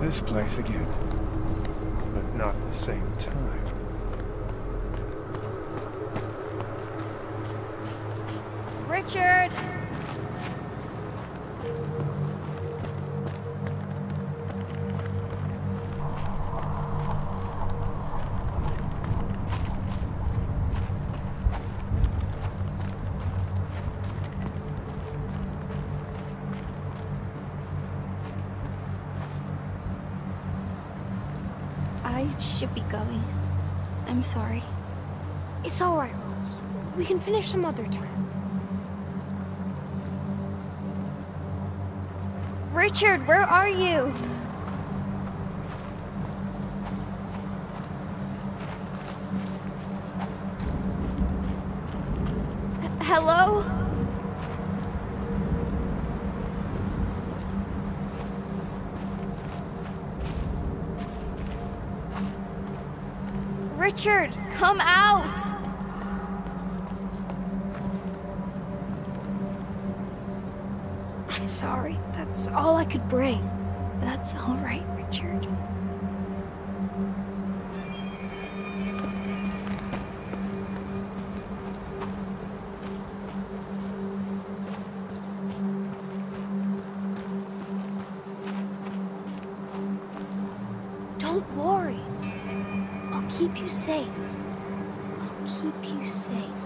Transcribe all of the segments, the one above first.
This place again, but not at the same time. Richard! Sorry. It's alright, Rose. We can finish some other time. Richard, where are you? H- hello? Richard, come out! I'm sorry. That's all I could bring. That's all right, Richard. Don't worry. I'll keep you safe. I'll keep you safe.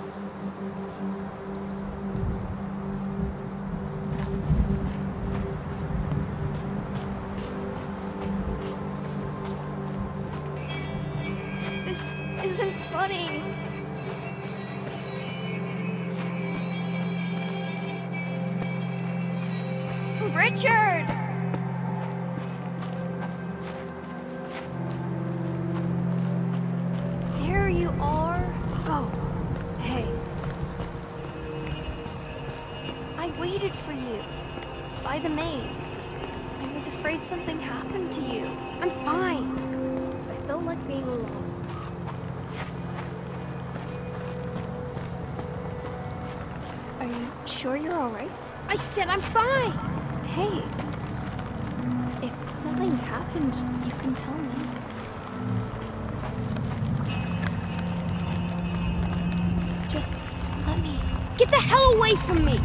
Get the hell away from me!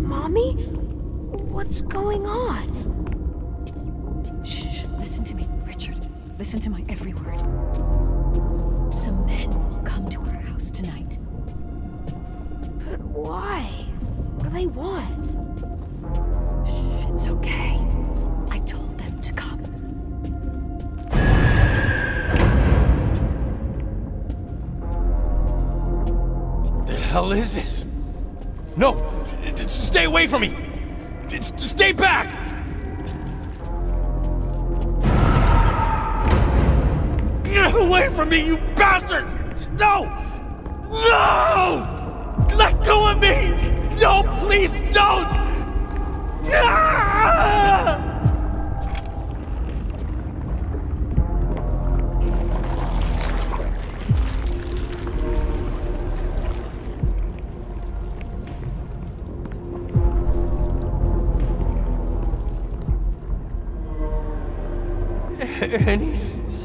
Mommy? What's going on? Shh, listen to me, Richard. Listen to my every word. Some men will come to our house tonight. But why? What do they want? Shh, it's okay. I told them to come. The hell is this? No! Stay away from me! S- Stay back! Get away from me, you bastards! No! No! Let go of me! No, please don't! Ah!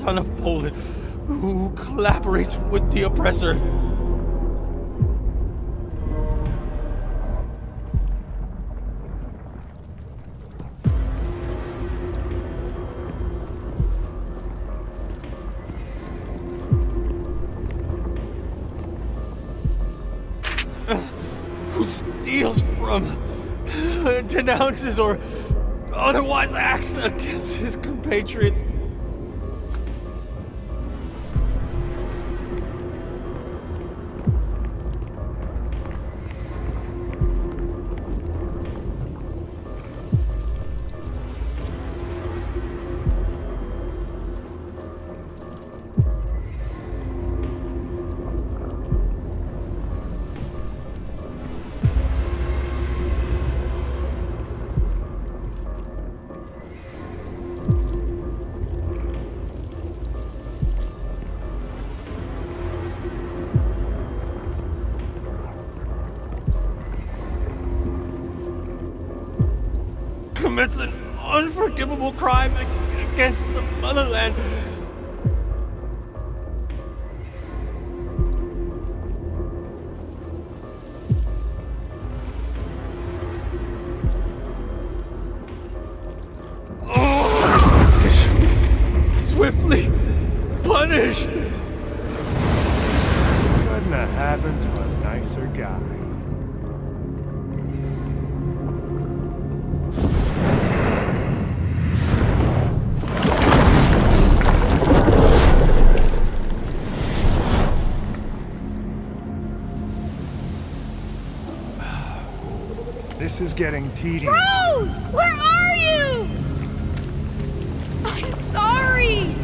Son of Poland who collaborates with the oppressor. Who steals from, denounces, or otherwise acts against his compatriots. crime against the motherland. This is getting tedious. Rose! Where are you? I'm sorry!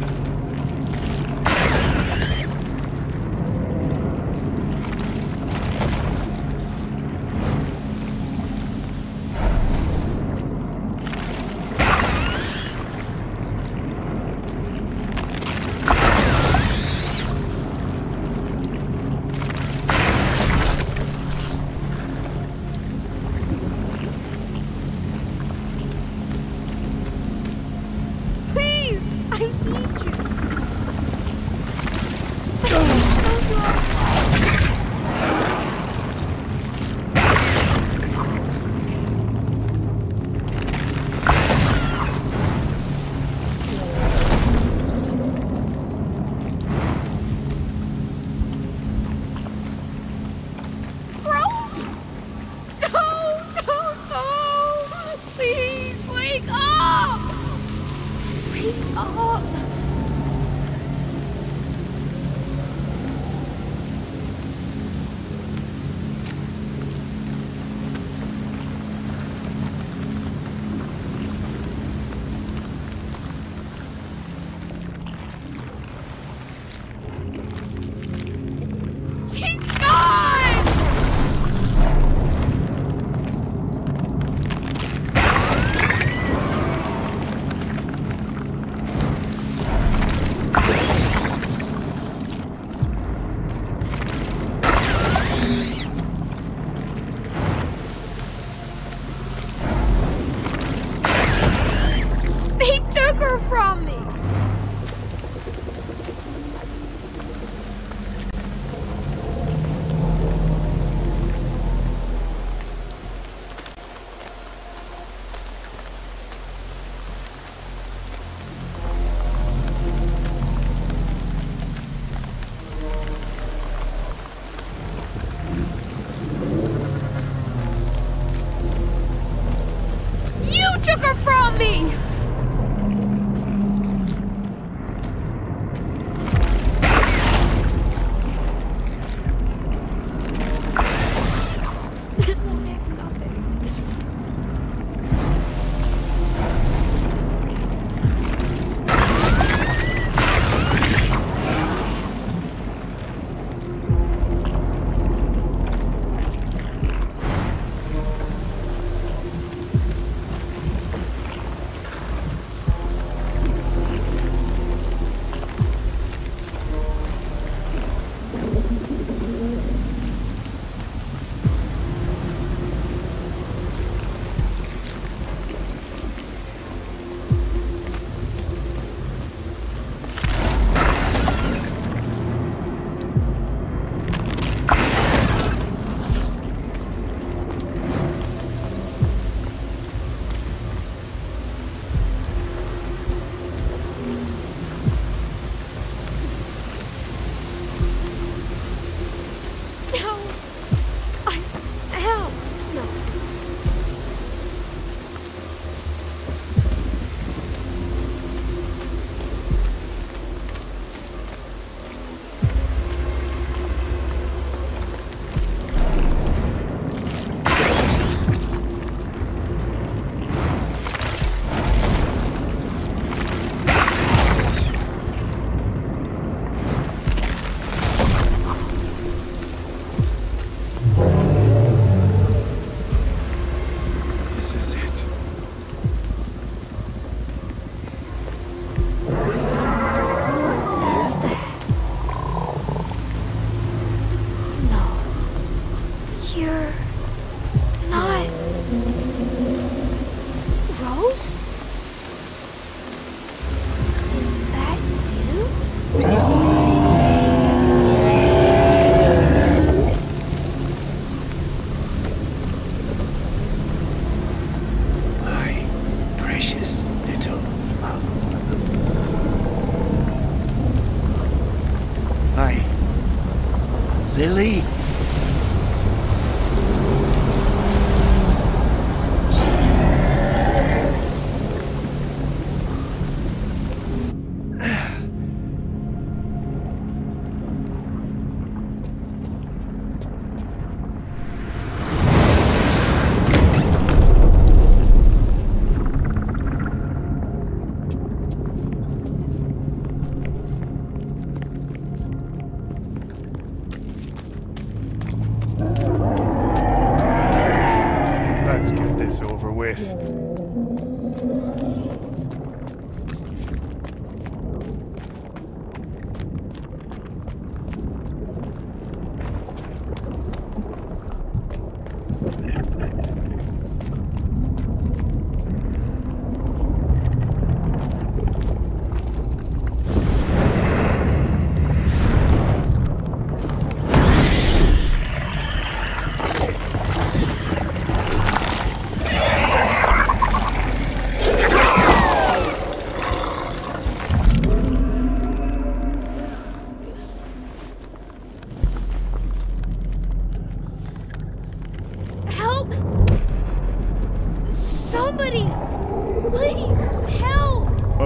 Lily?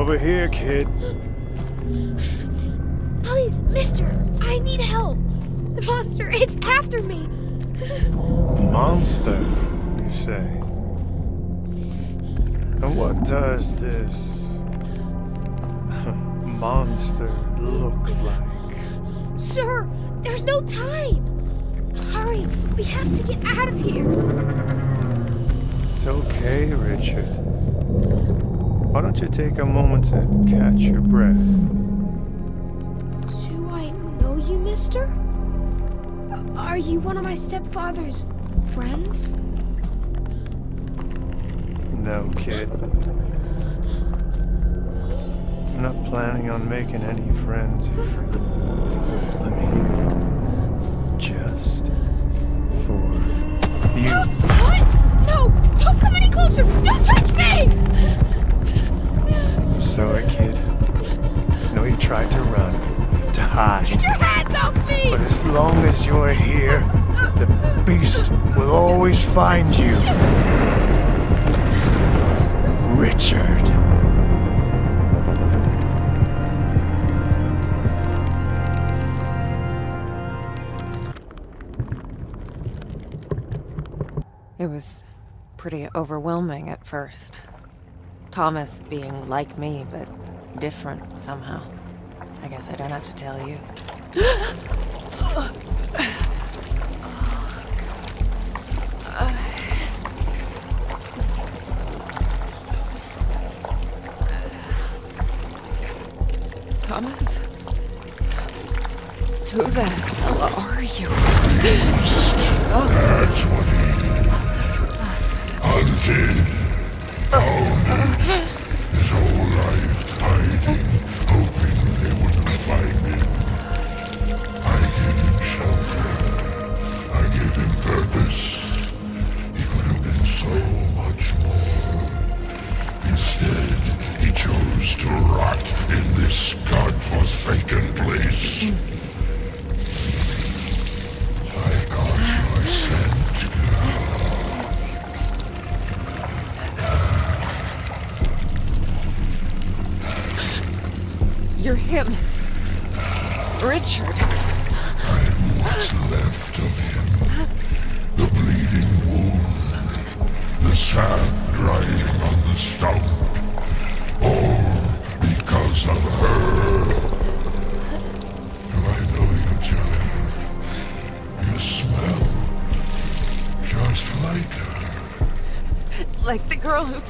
Over here, kid. Please, mister, I need help. The monster, it's after me. Monster, you say? And what does this monster look like? Sir, there's no time. Hurry, we have to get out of here. It's okay, Richard. Why don't you take a moment to catch your breath? Do I know you, mister? Are you one of my stepfather's friends? No, kid. I'm not planning on making any friends here. I'm here just for you. No! What? No! Don't come any closer! Don't touch me! I'm sorry, kid. I know you tried to run, to hide. Get your hands off me! But as long as you're here, the beast will always find you. Richard. It was pretty overwhelming at first. Thomas being like me, but different somehow. I guess I don't have to tell you. Thomas? Who the hell are you? That's what he hunted,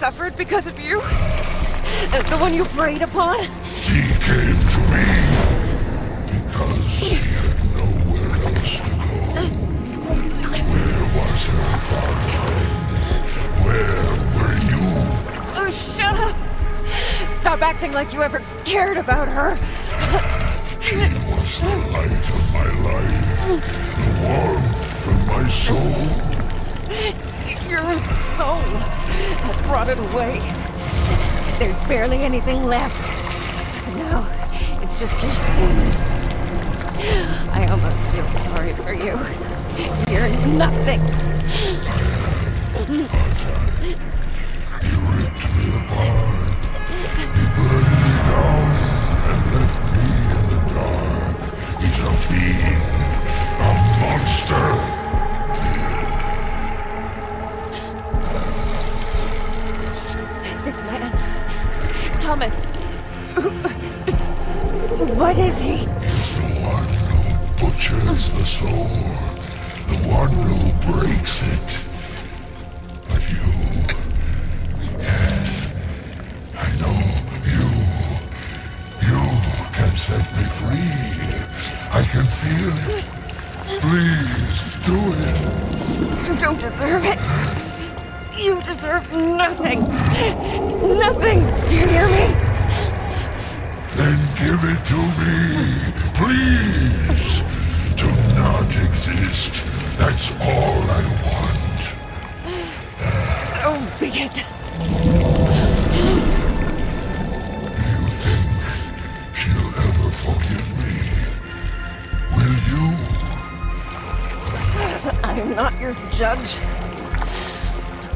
suffered because of you? The one you preyed upon? She came to me because she had nowhere else to go. Where was her father? Where were you? Oh, shut up! Stop acting like you ever cared about her. She was the light of my life, the warmth of my soul. Your soul has brought it away. There's barely anything left. Now, it's just your sins. I almost feel sorry for you. You're nothing. You ripped me Thomas. What is he? He's the one who butchers the soul, the one who breaks it. But you, yes, I know you. You can set me free. I can feel it. Please do it. You don't deserve it. You deserve nothing. Nothing. Do you hear me? Then give it to me, please. To not exist. That's all I want. So be it. You think she'll ever forgive me? Will you? I'm not your judge.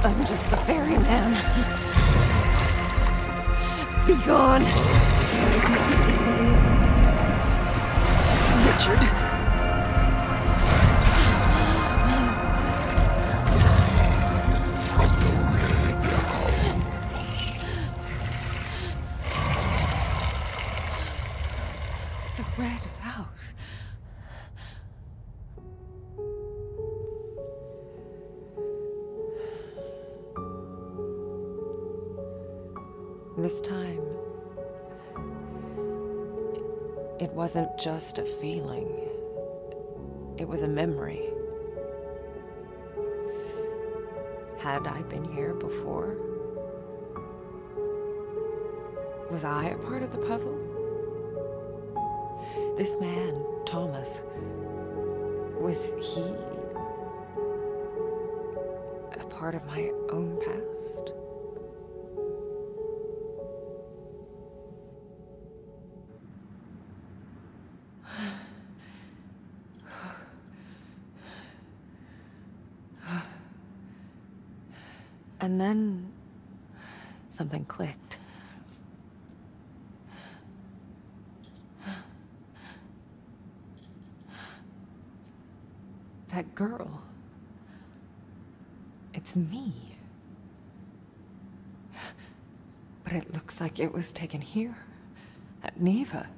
I'm just the ferryman. Be gone. Richard. Wasn't just a feeling, it was a memory. Had I been here before? Was I a part of the puzzle? This man, Thomas, was he a part of my own past? And then something clicked. That girl. It's me. But it looks like it was taken here, at Niwa.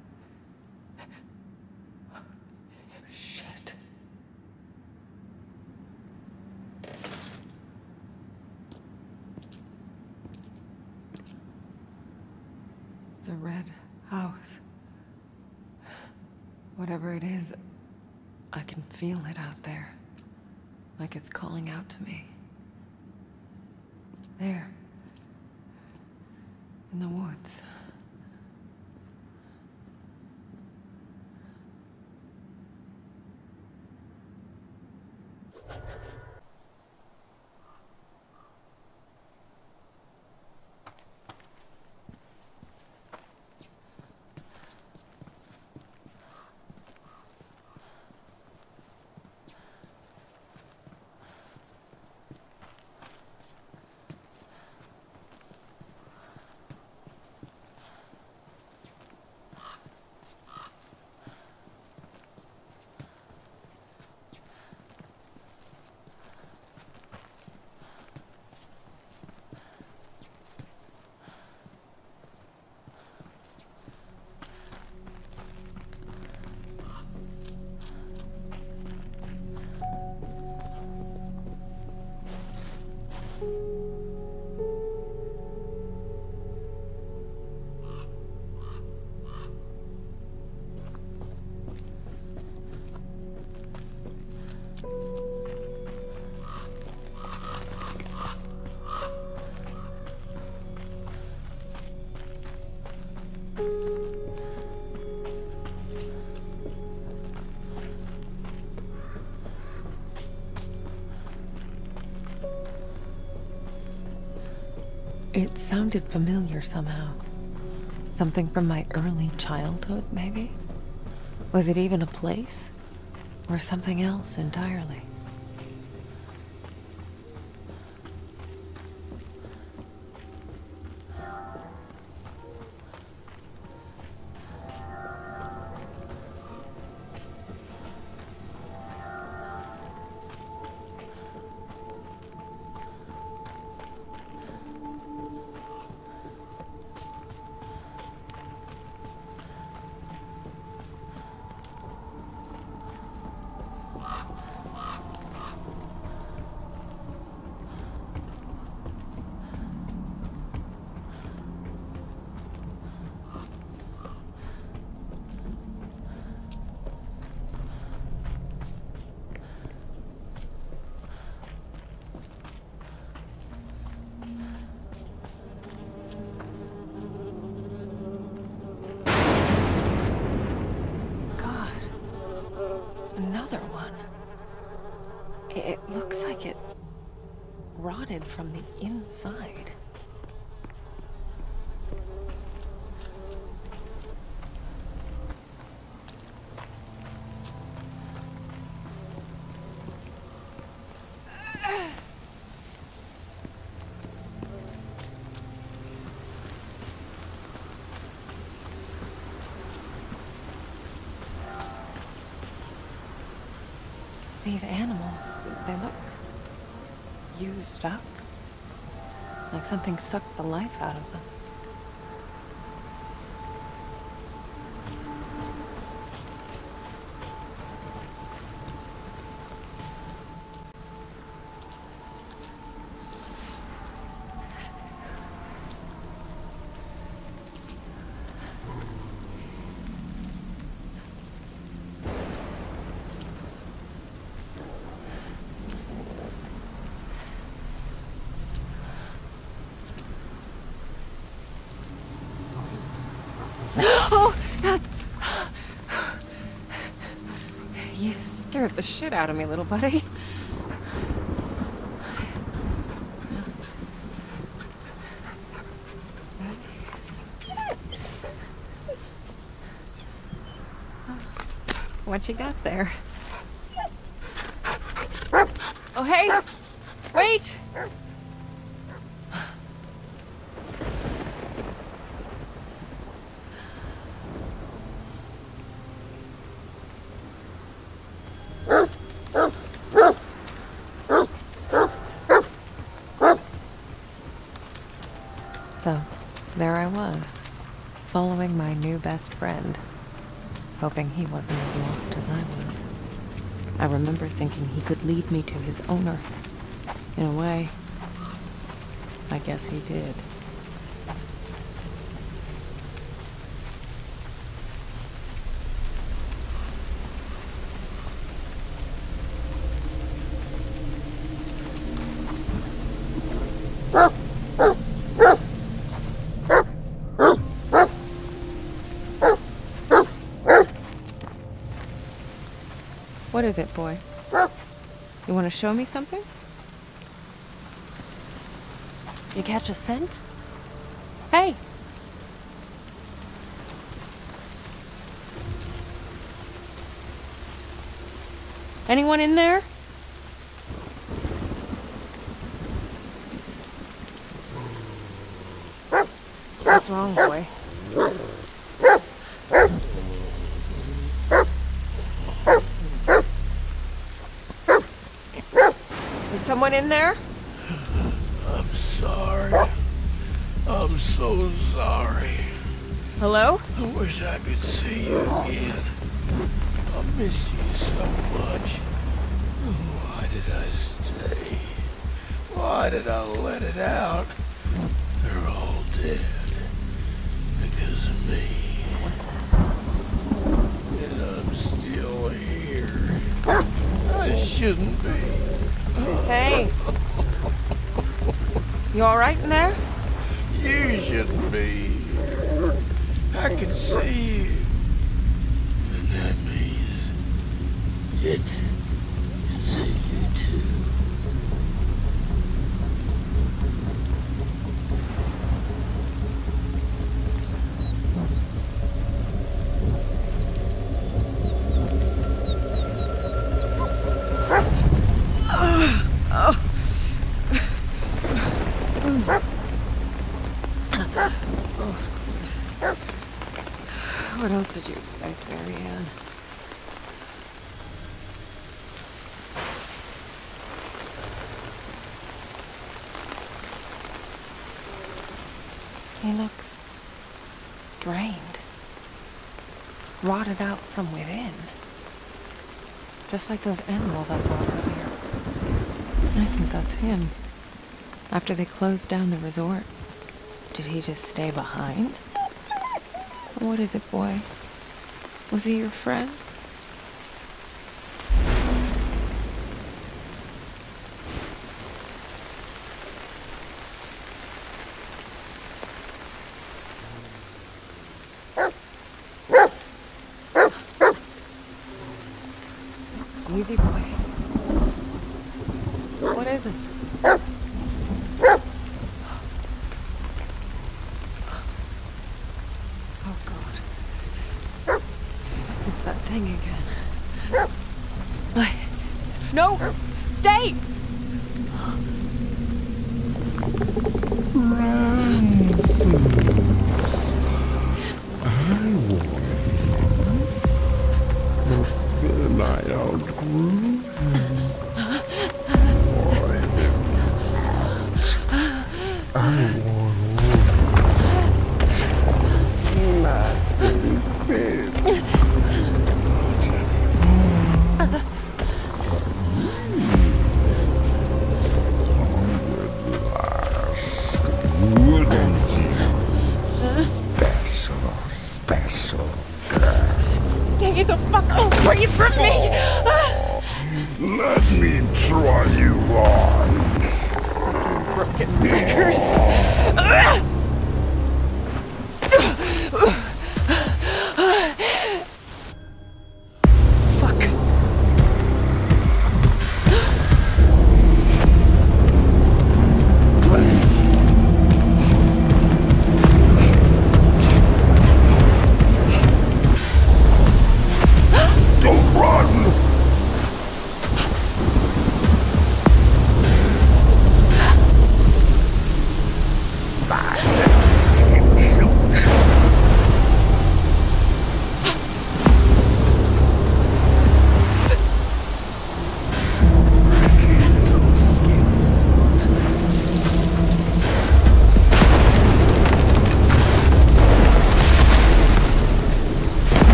It sounded familiar somehow. Something from my early childhood, maybe? Was it even a place? Or something else entirely? Like it rotted from the inside. These used up. Like something sucked the life out of them. You scared the shit out of me, little buddy. What you got there? Oh, hey! Wait! So, there I was, following my new best friend, hoping he wasn't as lost as I was. I remember thinking he could lead me to his owner. In a way, I guess he did. What is it, boy? You want to show me something? You catch a scent? Hey! Anyone in there? What's wrong, boy? Is someone in there? I'm sorry. I'm so sorry. Hello? I wish I could see you again. I miss you so much. Why did I stay? Why did I let it out? They're all dead. Because of me. And I'm still here. I shouldn't be. Hey. You alright in there? You shouldn't be here. I can see you. And that means it What else did you expect, Marianne? He looks drained, rotted out from within. Just like those animals I saw earlier. I think that's him. After they closed down the resort, did he just stay behind? What is it, boy? Was he your friend?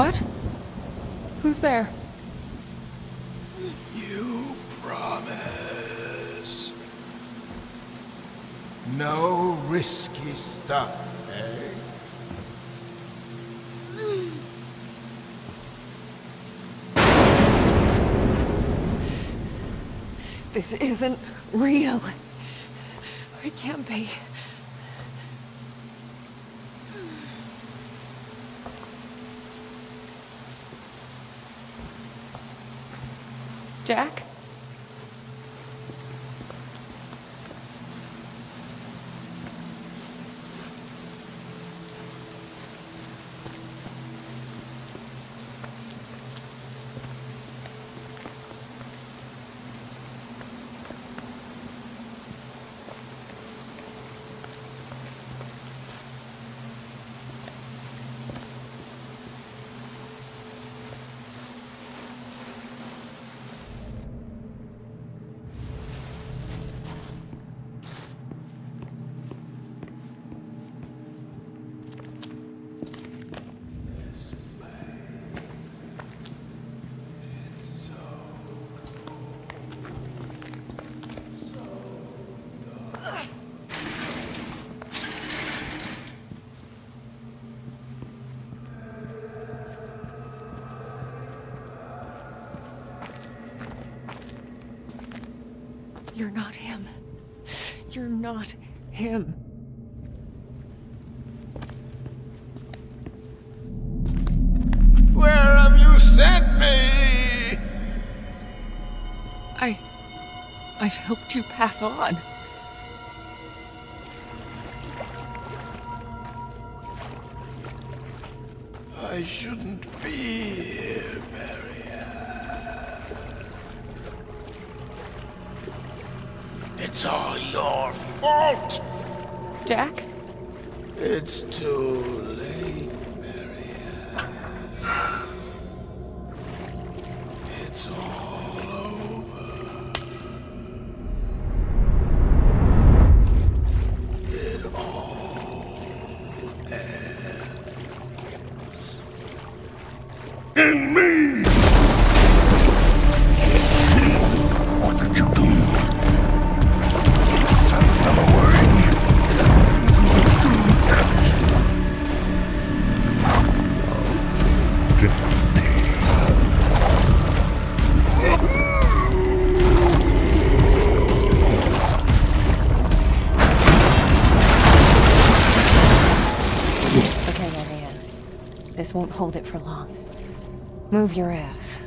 What? Who's there? You promise. No risky stuff, eh? This isn't real. It can't be. Jack? You're not him. You're not him. Where have you sent me? I. I've helped you pass on. It's all your fault. Jack? It's too late, hold it for long. Move your ass.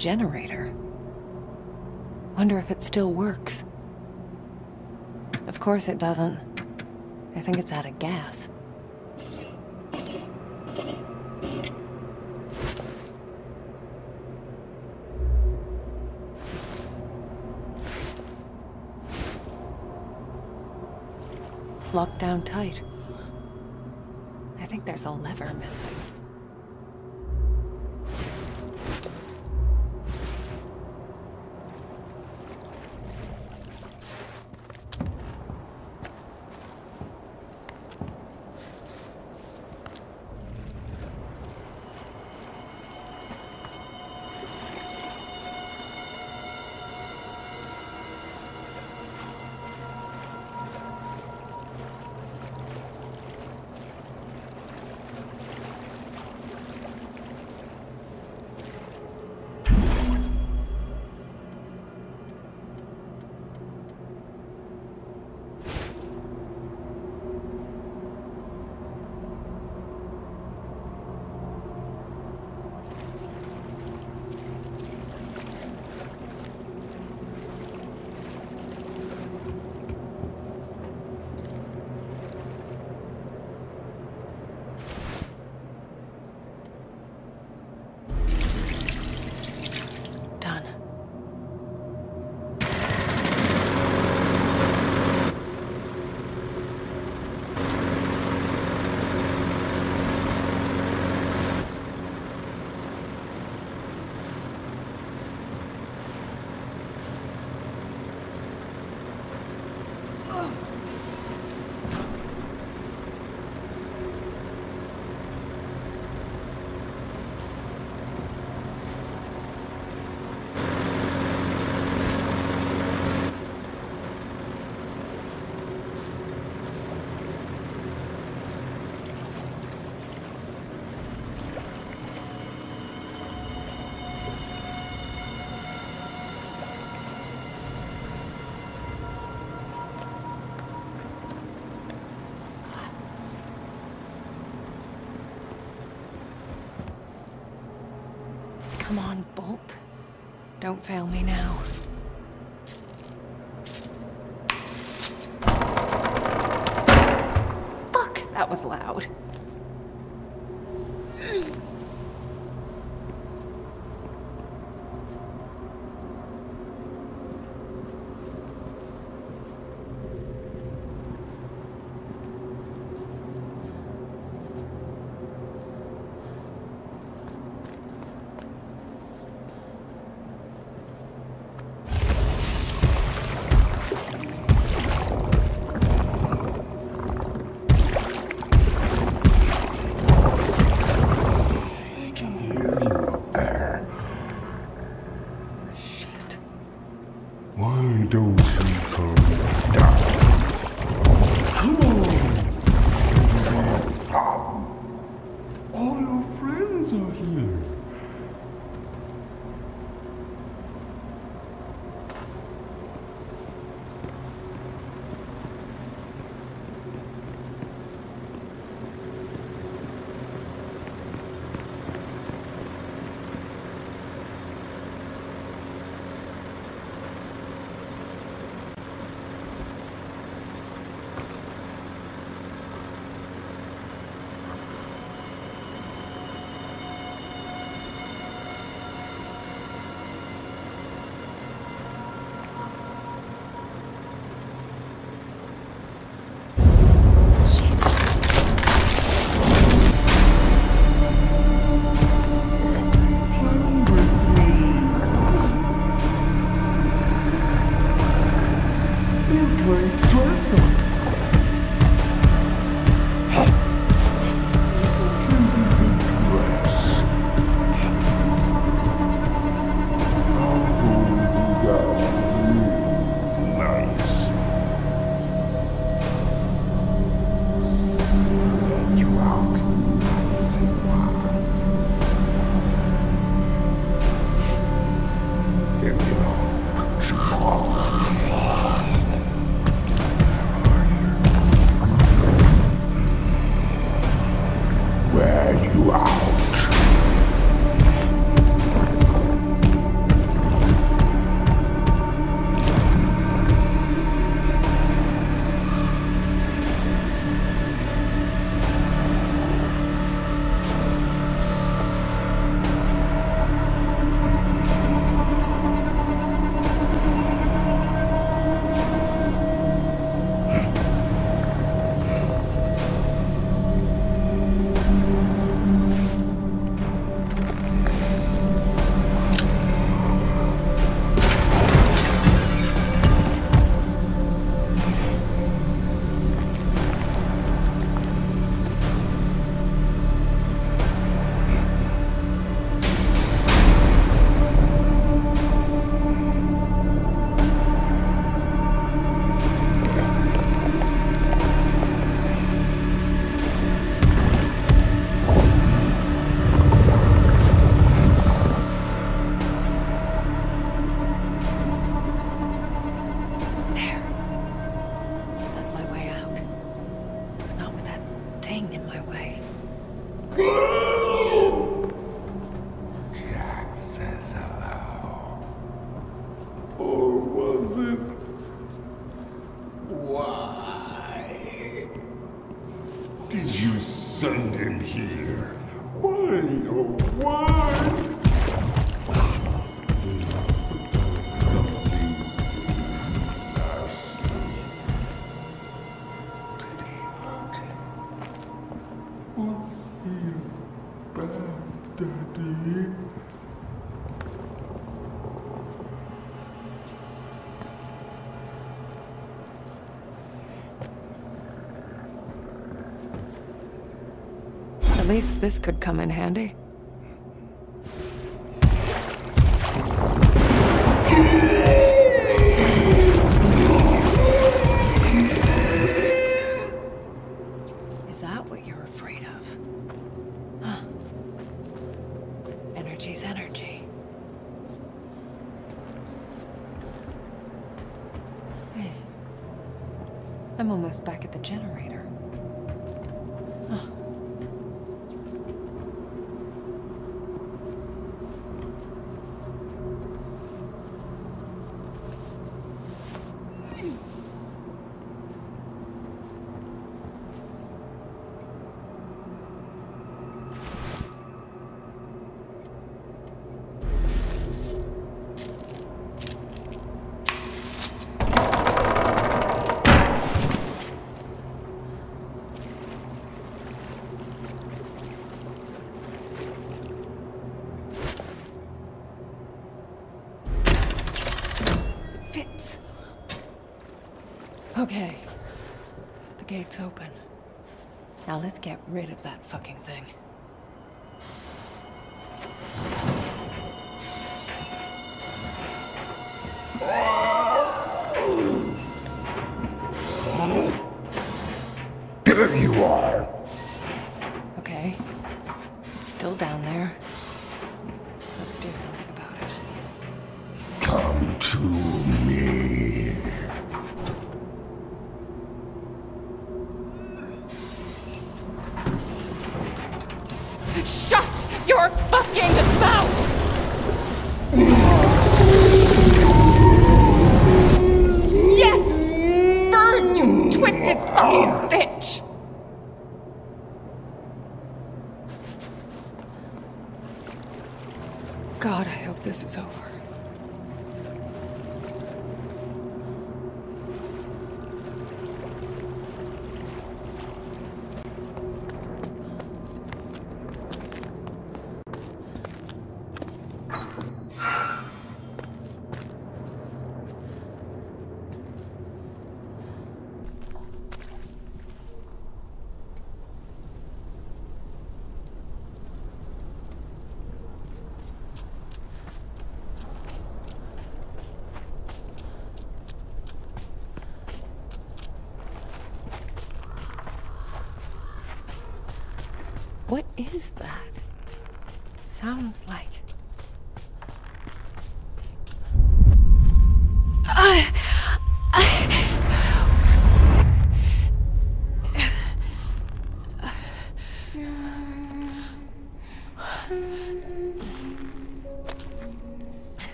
Generator. Wonder if it still works. Of course it doesn't. I think it's out of gas. Locked down tight. I think there's a lever missing. Come on, Bolt. Don't fail me now. Fuck, that was loud. this could come in handy. Is that what you're afraid of? Energy's energy. I'm almost back at the generator. Rid of that fucking thing. There you are. Okay. It's still down there. Let's do something about it. Come to me.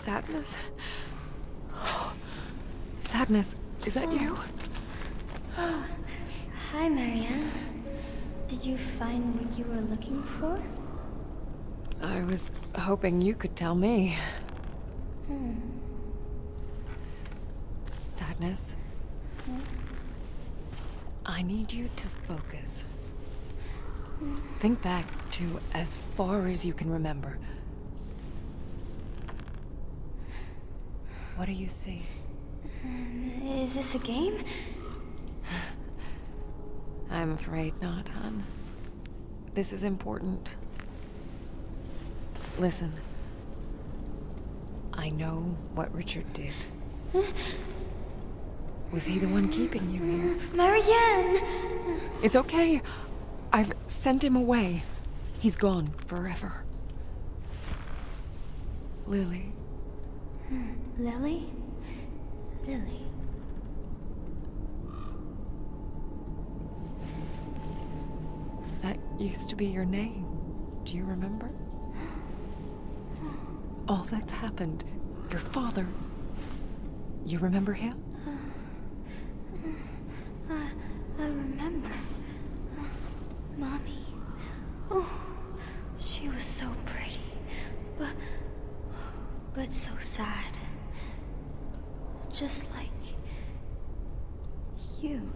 Sadness. Sadness, is that you? Hi, Marianne. Did you find what you were looking for? I was hoping you could tell me. Hmm. Sadness. I need you to focus. Hmm. Think back to as far as you can remember. What do you see? Um, is this a game? I'm afraid not, hon. This is important. Listen. I know what Richard did. Was he the one keeping you here? Marianne! It's okay. I've sent him away. He's gone forever. Lily, Lily? Lily. that used to be your name. Do you remember? All that's happened. Your father. You remember him? I, I remember. Mommy. Oh, she was so pretty. But. but so sad. Just like. you.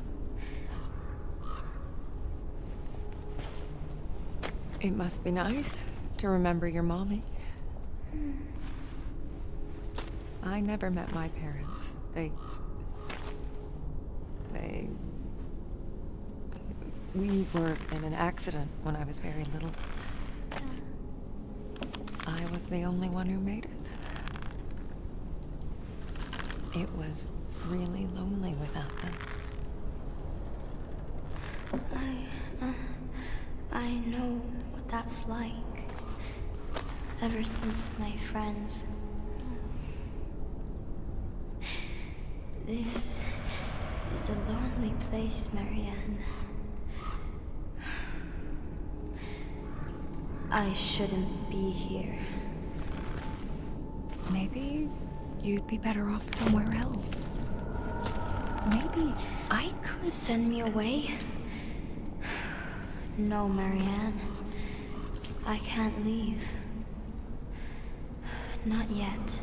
It must be nice to remember your mommy. Hmm. I never met my parents. They. They. We were in an accident when I was very little. Uh. I was the only one who made it. It was really lonely without them. I. Uh, I know what that's like. Ever since my friends. This is a lonely place, Marianne. I shouldn't be here. Maybe you'd be better off somewhere else. Maybe I could. Send me away? No, Marianne. I can't leave. Not yet.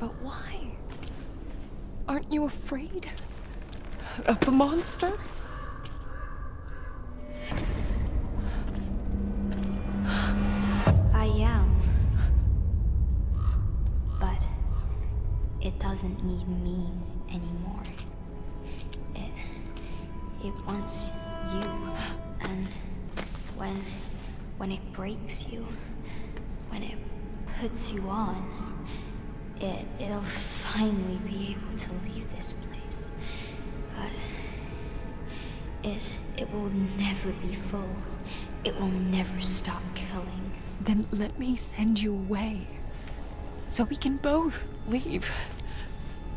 But why? Aren't you afraid of the monster? Doesn't need me anymore. it wants you. And when when it breaks you, when it puts you on, it it'll finally be able to leave this place. But it it will never be full. It will never stop killing. Then let me send you away. So we can both leave.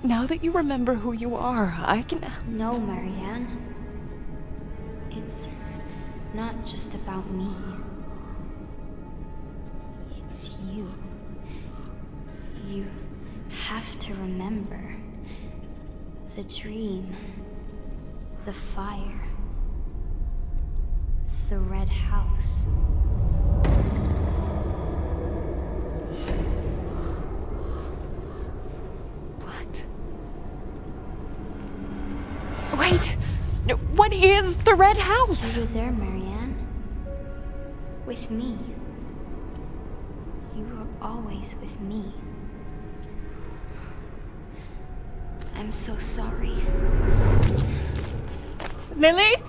Now that you remember who you are, I can. No, Marianne. It's not just about me. It's you. You have to remember the dream, the fire, the red house. What? Wait! No, What is the Red House? You were there, Marianne. With me. You were always with me. I'm so sorry. Lily?